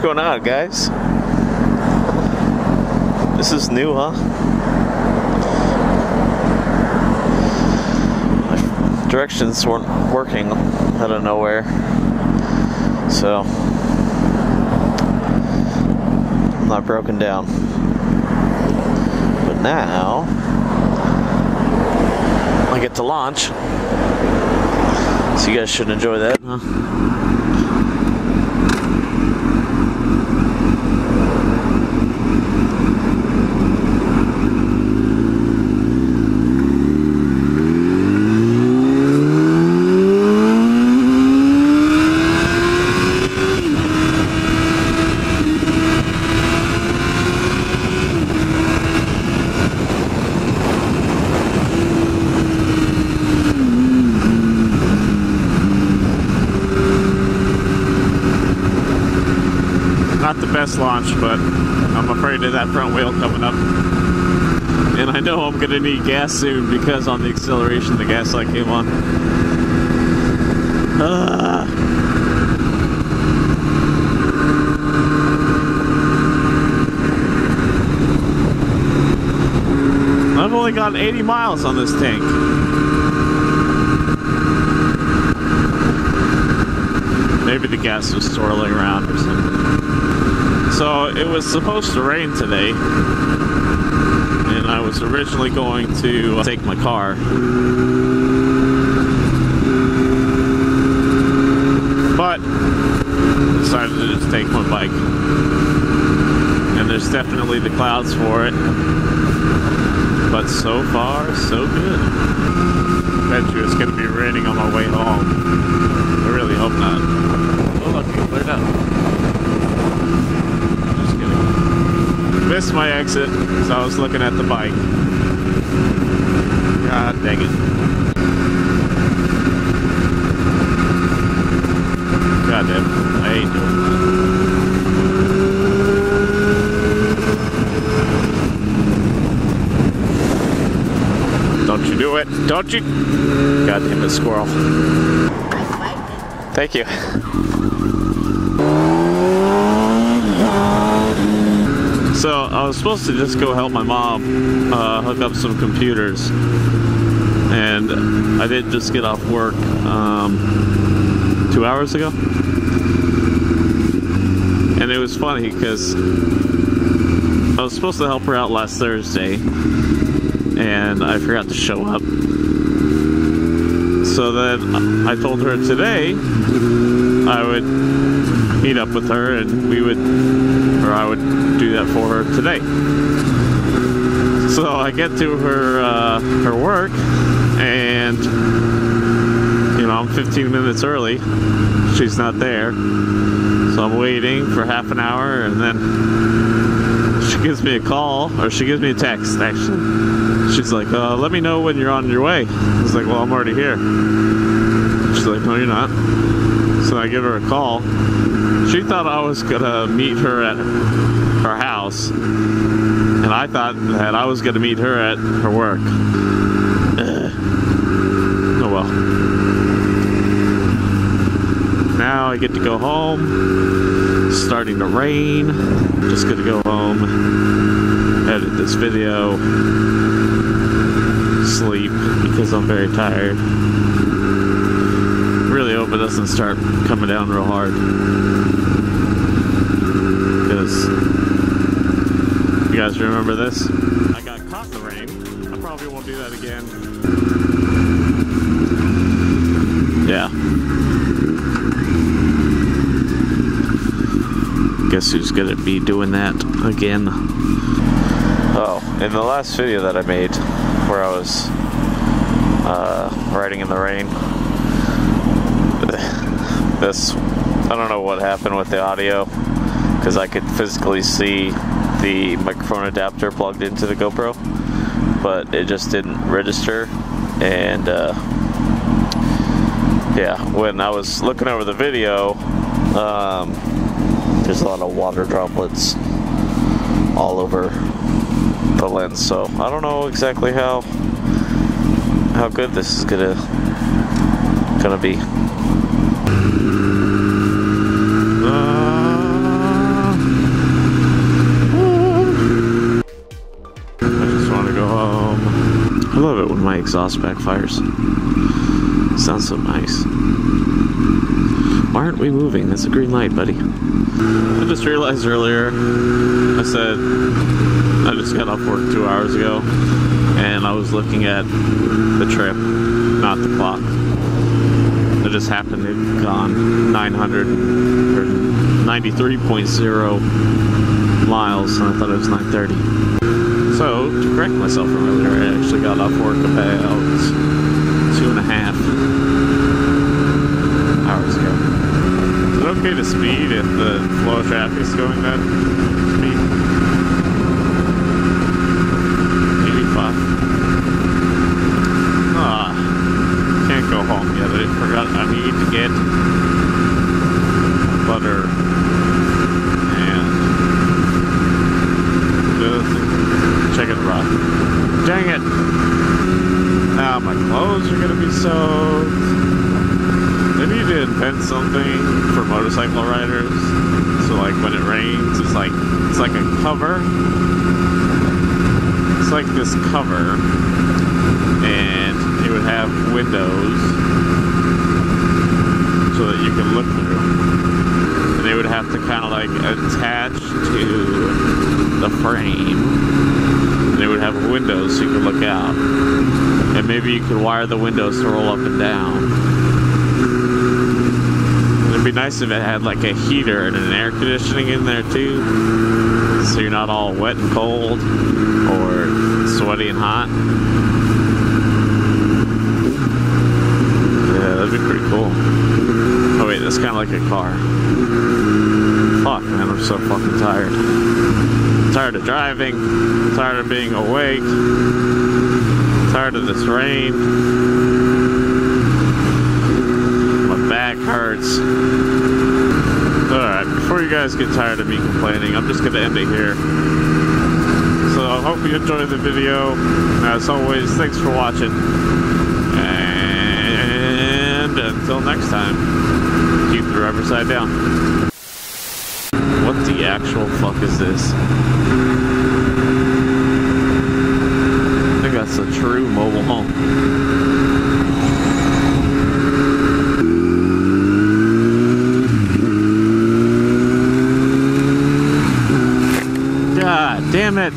going on, guys? This is new, huh? My directions weren't working out of nowhere. So, I'm not broken down. But now, I get to launch. So you guys should enjoy that, huh? フフフ。The best launch, but I'm afraid of that front wheel coming up. And I know I'm going to need gas soon because on the acceleration the gas light came on. Ah. I've only got 80 miles on this tank. Maybe the gas was swirling around or something. So it was supposed to rain today, and I was originally going to uh, take my car. But decided to just take my bike. And there's definitely the clouds for it. But so far, so good. Bet you it's gonna be raining on my way home. I really hope not. Look, it cleared up. Missed my exit, so I was looking at the bike. God dang it. God damn it. I ain't doing that. Don't you do it. Don't you. God damn it, squirrel. Thank you. So I was supposed to just go help my mom uh, hook up some computers, and I did just get off work um, two hours ago, and it was funny because I was supposed to help her out last Thursday, and I forgot to show up. So then I told her today I would meet up with her and we would, or I would do that for her today. So I get to her uh, her work and you know I'm 15 minutes early. She's not there, so I'm waiting for half an hour and then she gives me a call or she gives me a text actually. She's like, uh, "Let me know when you're on your way." I was like, "Well, I'm already here." She's like, "No, you're not." So I give her a call. She thought I was gonna meet her at her house, and I thought that I was gonna meet her at her work. Ugh. Oh well. Now I get to go home. It's starting to rain. Just gonna go home, edit this video, sleep because I'm very tired. Really hope it doesn't start coming down real hard. Because you guys remember this? I got caught in the rain. I probably won't do that again. Yeah. Guess who's gonna be doing that again? Oh, in the last video that I made, where I was uh, riding in the rain, this I don't know what happened with the audio because I could physically see the microphone adapter plugged into the GoPro, but it just didn't register. And uh, yeah, when I was looking over the video, um, there's a lot of water droplets all over the lens. So I don't know exactly how how good this is gonna gonna be. I love it when my exhaust backfires. Sounds so nice. Why aren't we moving? That's a green light, buddy. I just realized earlier, I said I just got off work two hours ago, and I was looking at the trip, not the clock. It just happened to have gone 900 or 93.0 miles, and I thought it was 930. So, to correct myself from earlier, I actually got off work about two and a half hours ago. Is it okay to speed if the flow of traffic is going that speed? 85. Ah, can't go home yet. I forgot I need to get butter and just chicken broth. Dang it! Now my clothes are gonna be soaked. They need to invent something for motorcycle riders. So like when it rains, it's like it's like a cover. It's like this cover, and it would have windows so that you can look through. Have to kind of like attach to the frame. And they would have windows so you could look out. And maybe you could wire the windows to roll up and down. It'd be nice if it had like a heater and an air conditioning in there too. So you're not all wet and cold or sweaty and hot. Yeah, that'd be pretty cool. Oh wait, that's kind of like a car. Fuck, man, I'm so fucking tired. tired of driving. tired of being awake. tired of this rain. My back hurts. Alright, before you guys get tired of me complaining, I'm just gonna end it here. So I hope you enjoyed the video. As always, thanks for watching. And until next time, keep the rubber side down. What the actual fuck is this? I think that's a true mobile home. God damn it!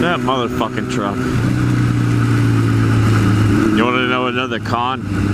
That motherfucking truck. You want to know another con?